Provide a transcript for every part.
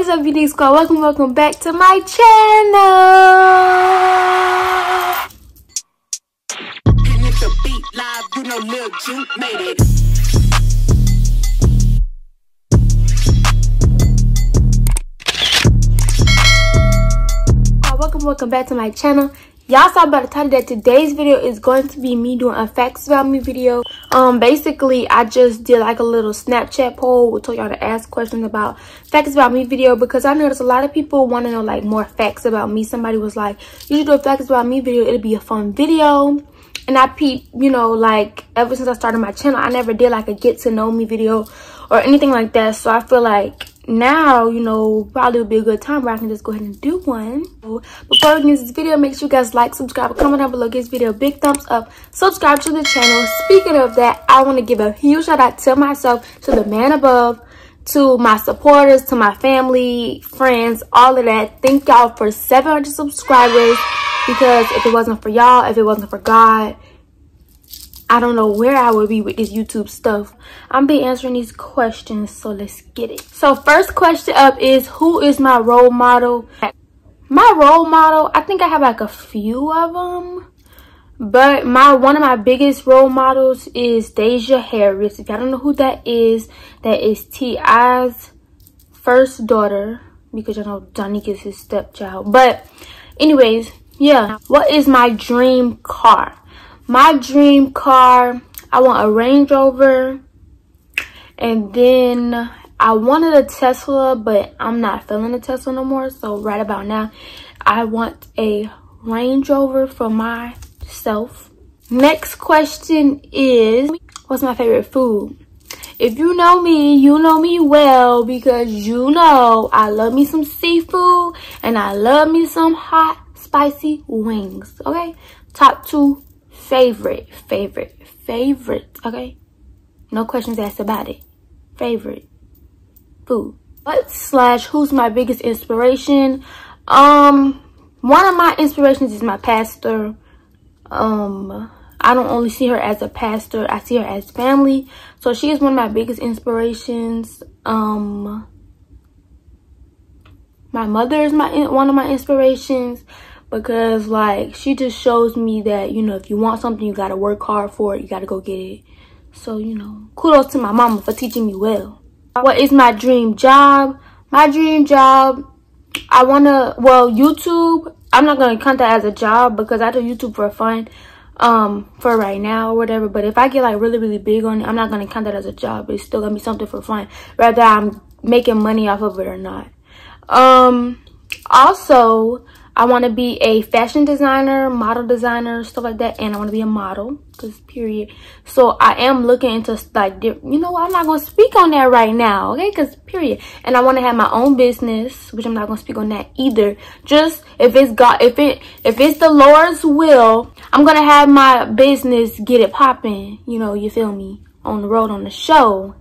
What's up, VD Squad? Welcome, welcome back to my channel. Welcome, welcome back to my channel y'all saw by the title that today's video is going to be me doing a facts about me video. Um basically i just did like a little snapchat poll we told y'all to ask questions about facts about me video because i noticed a lot of people want to know like more facts about me. Somebody was like you should do a facts about me video. It'll be a fun video. And i peep you know like ever since i started my channel i never did like a get to know me video or anything like that. So i feel like now you know probably would be a good time where i can just go ahead and do one. Before we get this video make sure you guys like subscribe comment down below give this video a big thumbs up subscribe to the channel. Speaking of that i want to give a huge shout out to myself to the man above to my supporters to my family friends all of that. Thank y'all for 700 subscribers because if it wasn't for y'all if it wasn't for god I don't know where I would be with this YouTube stuff. I'm be answering these questions, so let's get it. So first question up is, who is my role model? My role model, I think I have like a few of them. But my one of my biggest role models is Deyjah Harris. If y'all don't know who that is, that is T.I.'s first daughter. Because you know Donnie is his stepchild. But anyways, yeah. What is my dream car? My dream car i want a range rover and then i wanted a tesla but i'm not feeling a tesla no more so right about now i want a range rover for myself. Next question is what's my favorite food? If you know me you know me well because you know i love me some seafood and i love me some hot spicy wings okay? Top two favorite, favorite, favorite, okay? No questions asked about it. Favorite food. What slash who's my biggest inspiration? Um, one of my inspirations is my pastor. Um, I don't only see her as a pastor, I see her as family. So she is one of my biggest inspirations. Um, my mother is my one of my inspirations because like she just shows me that you know if you want something you got to work hard for it. You got to go get it. So you know kudos to my mama for teaching me well. What is my dream job? My dream job i want to well youtube i'm not going to count that as a job because i do youtube for fun um for right now or whatever. But if i get like really really big on it i'm not going to count that as a job. It's still gonna be something for fun whether i'm making money off of it or not. Um also I want to be a fashion designer, model designer, stuff like that. And I want to be a model, because period. So I am looking into like, you know, I'm not going to speak on that right now, okay? Because period. And I want to have my own business, which I'm not going to speak on that either. Just if it's God, if it, if it's the Lord's will, I'm going to have my business get it popping. You know, you feel me? On the road, on the show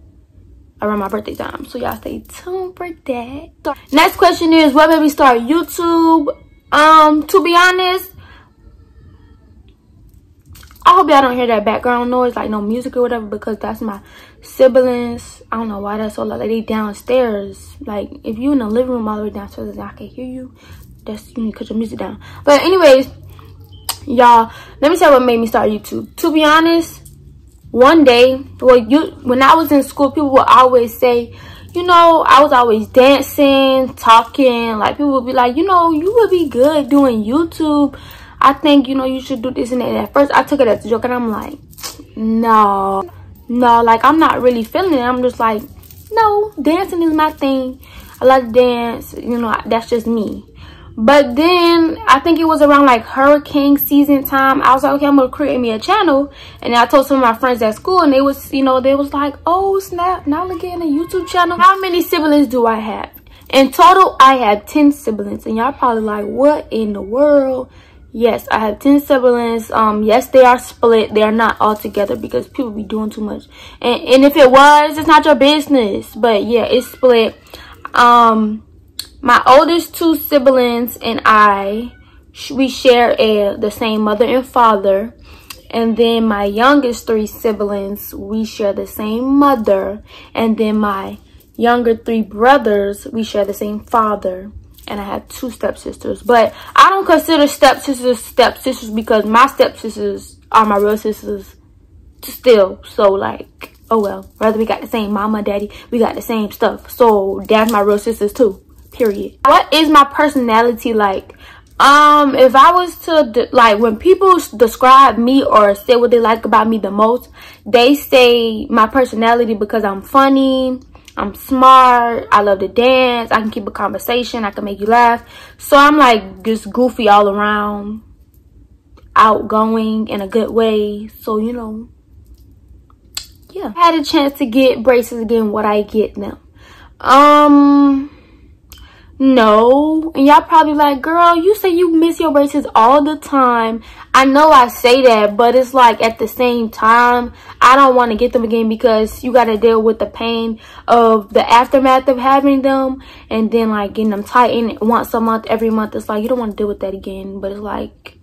around my birthday time. So y'all stay tuned for that. Next question is, what made me start YouTube? Um, to be honest, I hope y'all don't hear that background noise, like no music or whatever, because that's my siblings. I don't know why that's so loud. Like they downstairs. Like if you in the living room all the way downstairs I can hear you, that's you need to cut your music down. But anyways, y'all, let me tell what made me start YouTube. To be honest, one day, well, you when I was in school, people would always say, you know, I was always dancing, talking. Like, people would be like, you know, you would be good doing YouTube. I think, you know, you should do this and that. At first, I took it as a joke. And I'm like, no. No, like, I'm not really feeling it. I'm just like, no, dancing is my thing. I like to dance. You know, that's just me. But then I think it was around like hurricane season time. I was like, okay, I'm gonna create me a channel. And I told some of my friends at school and they was, you know, they was like, oh snap, now look at a YouTube channel. How many siblings do I have? In total, I have 10 siblings. And y'all probably like, what in the world? Yes, I have 10 siblings. Um, yes, they are split. They are not all together because people be doing too much. And, and if it was, it's not your business. But yeah, it's split. Um, my oldest two siblings and I, we share a, the same mother and father. And then my youngest three siblings, we share the same mother. And then my younger three brothers. We share the same father. And I have two stepsisters. But I don't consider stepsisters stepsisters because my stepsisters are my real sisters still. So like, oh well. Rather we got the same mama, daddy. We got the same stuff. So that's my real sisters too. Period. What is my personality like? Um, if I was to, like, when people describe me or say what they like about me the most, they say my personality because I'm funny, I'm smart, I love to dance, I can keep a conversation, I can make you laugh. So I'm like just goofy all around, outgoing in a good way. So, you know, yeah. I had a chance to get braces again, what I get now. Um, no. And y'all probably like, girl, you say you miss your braces all the time. I know I say that, but it's like at the same time, I don't want to get them again because you got to deal with the pain of the aftermath of having them and then like getting them tightened once a month, every month. It's like, you don't want to deal with that again, but it's like,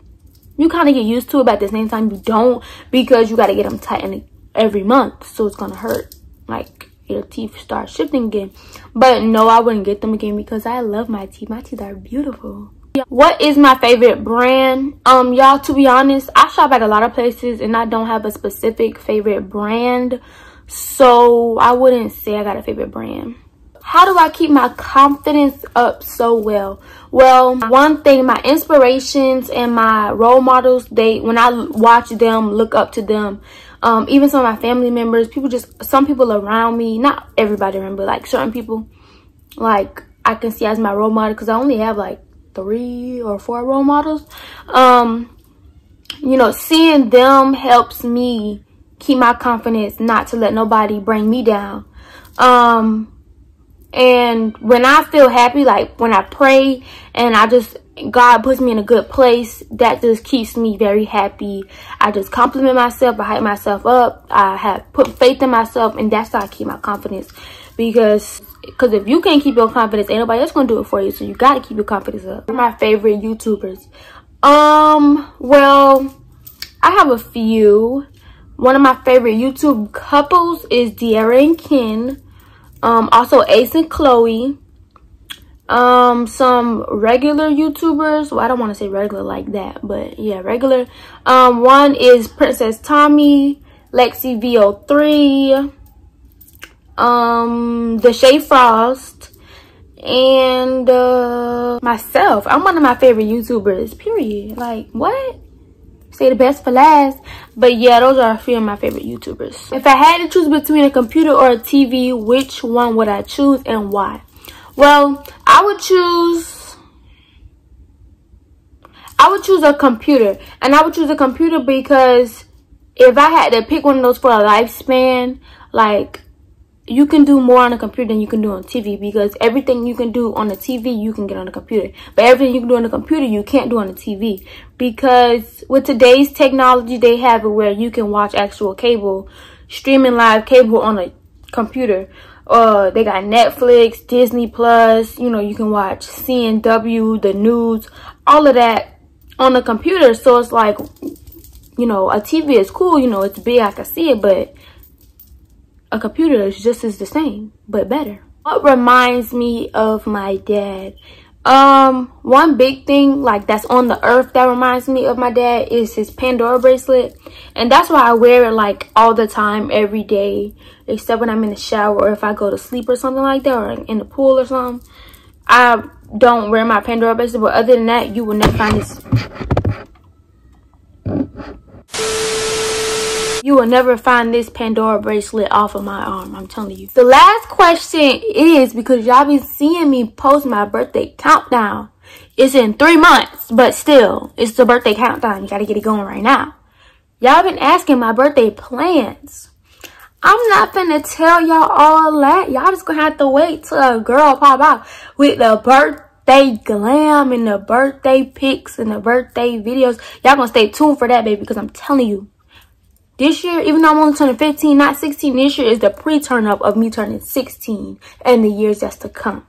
you kind of get used to it, but at the same time, you don't because you got to get them tightened every month. So it's going to hurt. Like, your teeth start shifting again. But no, I wouldn't get them again because I love my teeth. My teeth are beautiful. What is my favorite brand? Um, y'all, to be honest, I shop at a lot of places and I don't have a specific favorite brand. So I wouldn't say I got a favorite brand. How do I keep my confidence up so well? Well, one thing, my inspirations and my role models, they when I watch them, look up to them, um, even some of my family members, people just, some people around me, not everybody remember, like certain people, like I can see as my role model because I only have like three or four role models. Um, you know, seeing them helps me keep my confidence not to let nobody bring me down. Um, and when I feel happy, like when I pray and I just God puts me in a good place, that just keeps me very happy. I just compliment myself, I hype myself up, I have put faith in myself, and that's how I keep my confidence. Because because if you can't keep your confidence, ain't nobody else gonna do it for you. So you gotta keep your confidence up. My favorite YouTubers. Um, well, I have a few. One of my favorite YouTube couples is De'arra and Ken. Um, also Ace and Chloe um some regular youtubers. Well i don't want to say regular like that but yeah regular. Um one is princess tommy lexi vo3 um the shay frost and uh myself. I'm one of my favorite youtubers period. Like what? Say the best for last. But yeah those are a few of my favorite youtubers. If i had to choose between a computer or a tv which one would i choose and why well, I would choose I would choose a computer. And I would choose a computer because if I had to pick one of those for a lifespan, like you can do more on a computer than you can do on TV because everything you can do on the TV, you can get on a computer. But everything you can do on a computer, you can't do on a TV. Because with today's technology, they have it where you can watch actual cable, streaming live cable on a computer uh they got netflix disney plus you know you can watch cnw the news all of that on the computer. So it's like you know a tv is cool you know it's big i can see it but a computer is just as the same but better. What reminds me of my dad um one big thing like that's on the earth that reminds me of my dad is his pandora bracelet. And that's why i wear it like all the time every day. Except when i'm in the shower or if i go to sleep or something like that or in the pool or something. I don't wear my pandora bracelet but other than that you will never find this you will never find this Pandora bracelet off of my arm. I'm telling you. The last question is because y'all been seeing me post my birthday countdown. It's in three months, but still, it's the birthday countdown. You got to get it going right now. Y'all been asking my birthday plans. I'm not gonna tell y'all all that. Y'all just gonna have to wait till a girl pop out with the birthday glam and the birthday pics and the birthday videos. Y'all gonna stay tuned for that, baby, because I'm telling you, this year, even though I'm only turning 15, not 16, this year is the pre-turn up of me turning 16 and the years that's to come.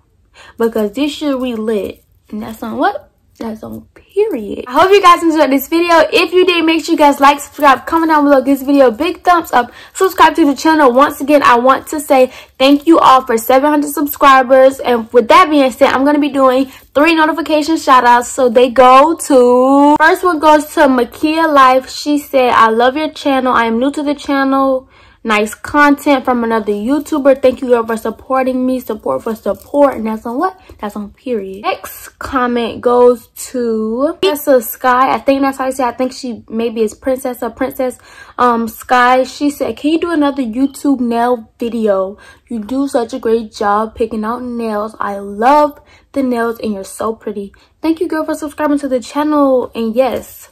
Because this year we lit. And that's on what? That's on period. I hope you guys enjoyed this video. If you did, make sure you guys like, subscribe, comment down below. This video big thumbs up. Subscribe to the channel. Once again, I want to say thank you all for 700 subscribers. And with that being said, I'm going to be doing three notification shout outs. So they go to... First one goes to Makia Life. She said, I love your channel. I am new to the channel nice content from another YouTuber. Thank you for supporting me. Support for support. And that's on what? That's on period. Next comment goes to Princess Sky. I think that's how I say. I think she maybe is Princess or Princess um Sky. She said, can you do another YouTube nail video? You do such a great job picking out nails. I love the nails and you're so pretty. Thank you girl for subscribing to the channel. And yes,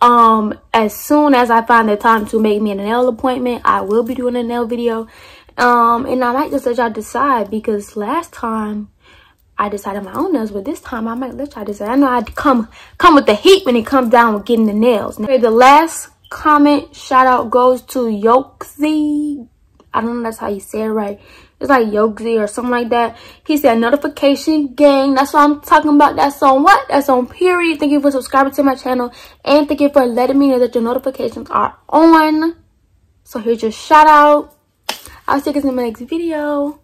um as soon as i find the time to make me a nail appointment i will be doing a nail video. Um and i might just let y'all decide because last time i decided my own nails but this time i might let y'all decide. I know i'd come come with the heat when it comes down with getting the nails. Okay the last comment shout out goes to yoksy i don't know that's how you say it right it's like Yogi or something like that. He said notification gang. That's what I'm talking about. That's on what? That's on period. Thank you for subscribing to my channel. And thank you for letting me know that your notifications are on. So here's your shout out. I'll see you guys in my next video.